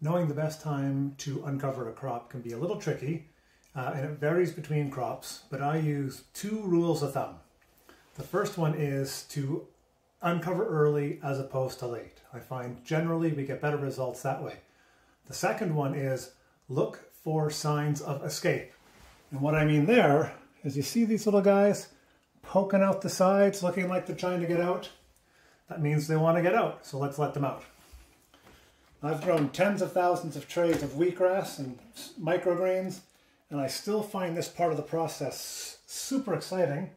Knowing the best time to uncover a crop can be a little tricky uh, and it varies between crops, but I use two rules of thumb. The first one is to uncover early as opposed to late. I find generally we get better results that way. The second one is look for signs of escape. And what I mean there is you see these little guys poking out the sides, looking like they're trying to get out. That means they want to get out, so let's let them out. I've grown tens of thousands of trays of wheatgrass and microgreens, and I still find this part of the process super exciting.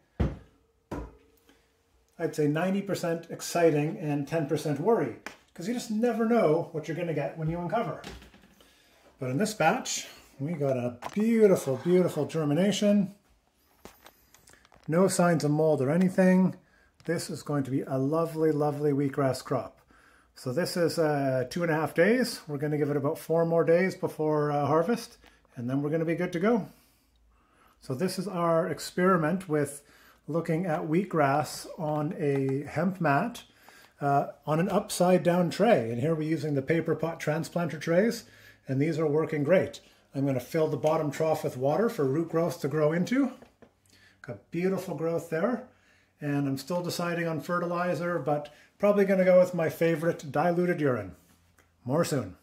I'd say 90% exciting and 10% worry, because you just never know what you're going to get when you uncover. But in this batch, we got a beautiful, beautiful germination. No signs of mold or anything. This is going to be a lovely, lovely wheatgrass crop. So this is uh, two and a half days. We're going to give it about four more days before uh, harvest, and then we're going to be good to go. So this is our experiment with looking at wheatgrass on a hemp mat uh, on an upside down tray. And here we're using the paper pot transplanter trays, and these are working great. I'm going to fill the bottom trough with water for root growth to grow into. Got beautiful growth there. And I'm still deciding on fertilizer, but Probably going to go with my favorite diluted urine. More soon.